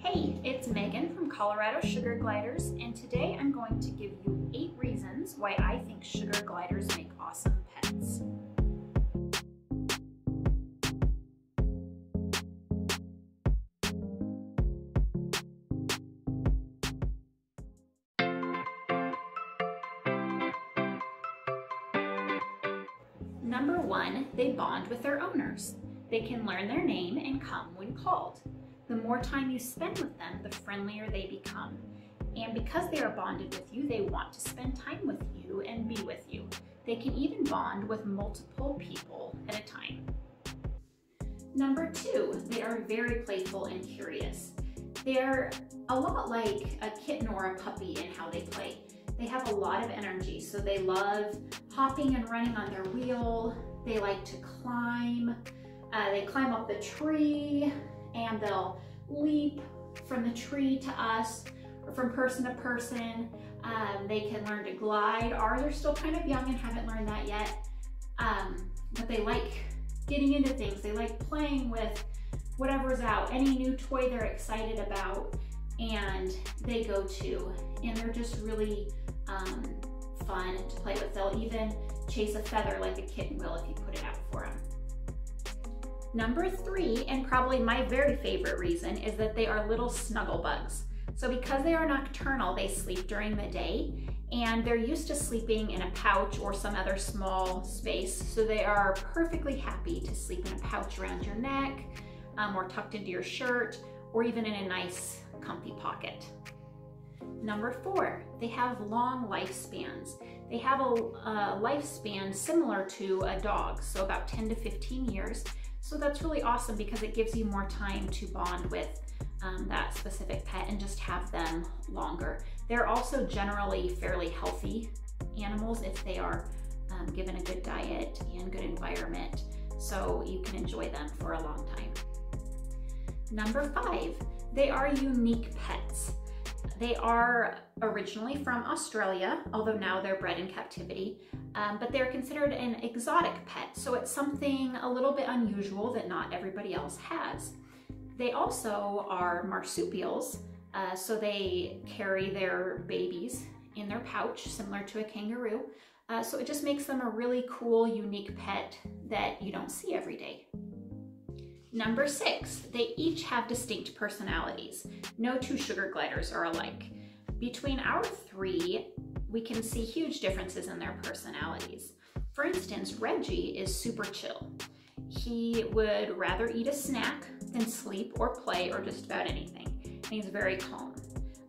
Hey, it's Megan from Colorado Sugar Gliders, and today I'm going to give you eight reasons why I think sugar gliders make awesome pets. Number one, they bond with their owners. They can learn their name and come when called. The more time you spend with them, the friendlier they become. And because they are bonded with you, they want to spend time with you and be with you. They can even bond with multiple people at a time. Number two, they are very playful and curious. They're a lot like a kitten or a puppy in how they play. They have a lot of energy, so they love hopping and running on their wheel. They like to climb. Uh, they climb up the tree and they'll leap from the tree to us or from person to person. Um, they can learn to glide. Ours are still kind of young and haven't learned that yet, um, but they like getting into things. They like playing with whatever's out, any new toy they're excited about, and they go to. And they're just really um, fun to play with. They'll even chase a feather like a kitten will Number three, and probably my very favorite reason, is that they are little snuggle bugs. So because they are nocturnal, they sleep during the day and they're used to sleeping in a pouch or some other small space. So they are perfectly happy to sleep in a pouch around your neck um, or tucked into your shirt or even in a nice comfy pocket. Number four, they have long lifespans. They have a, a lifespan similar to a dog, so about 10 to 15 years. So that's really awesome because it gives you more time to bond with um, that specific pet and just have them longer. They're also generally fairly healthy animals if they are um, given a good diet and good environment. So you can enjoy them for a long time. Number five, they are unique pets. They are originally from Australia, although now they're bred in captivity, um, but they're considered an exotic pet, so it's something a little bit unusual that not everybody else has. They also are marsupials, uh, so they carry their babies in their pouch, similar to a kangaroo. Uh, so it just makes them a really cool, unique pet that you don't see every day. Number six, they each have distinct personalities. No two sugar gliders are alike. Between our three, we can see huge differences in their personalities. For instance, Reggie is super chill. He would rather eat a snack than sleep or play or just about anything. And he's very calm.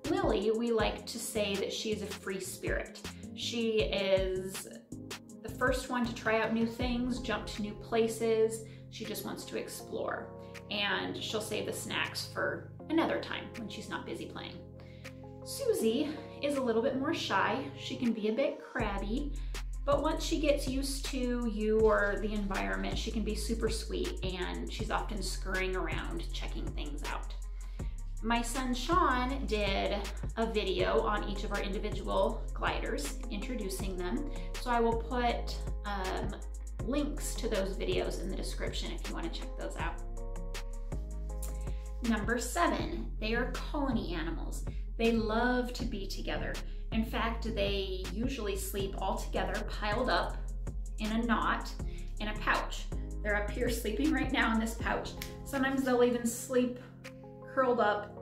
Lily, we like to say that she is a free spirit. She is the first one to try out new things, jump to new places, she just wants to explore and she'll save the snacks for another time when she's not busy playing. Susie is a little bit more shy. She can be a bit crabby, but once she gets used to you or the environment, she can be super sweet and she's often scurrying around checking things out. My son Sean did a video on each of our individual gliders, introducing them. So I will put um, links to those videos in the description if you want to check those out. Number seven, they are colony animals. They love to be together. In fact, they usually sleep all together, piled up in a knot in a pouch. They're up here sleeping right now in this pouch. Sometimes they'll even sleep curled up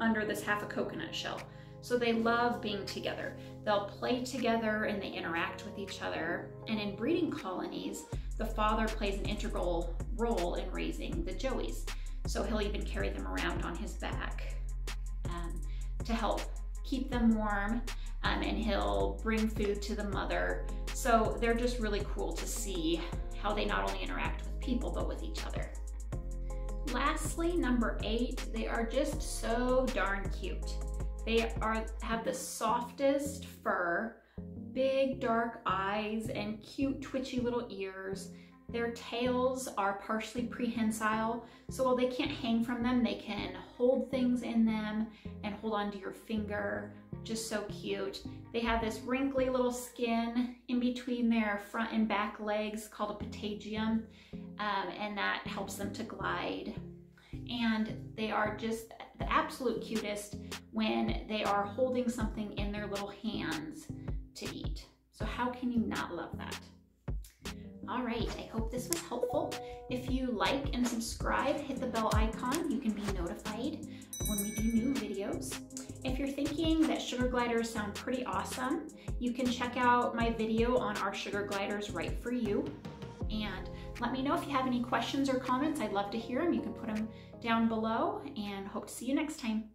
under this half a coconut shell. So they love being together. They'll play together and they interact with each other. And in breeding colonies, the father plays an integral role in raising the joeys. So he'll even carry them around on his back um, to help keep them warm. Um, and he'll bring food to the mother. So they're just really cool to see how they not only interact with people, but with each other. Lastly, number eight, they are just so darn cute. They are have the softest fur, big dark eyes, and cute twitchy little ears. Their tails are partially prehensile, so while they can't hang from them, they can hold things in them and hold onto your finger. Just so cute. They have this wrinkly little skin in between their front and back legs called a patagium, um, and that helps them to glide. And they are just the absolute cutest when they are holding something in their little hands to eat. So how can you not love that? All right, I hope this was helpful. If you like and subscribe, hit the bell icon. You can be notified when we do new videos. If you're thinking that sugar gliders sound pretty awesome, you can check out my video on our sugar gliders right for you. And let me know if you have any questions or comments. I'd love to hear them. You can put them down below and hope to see you next time.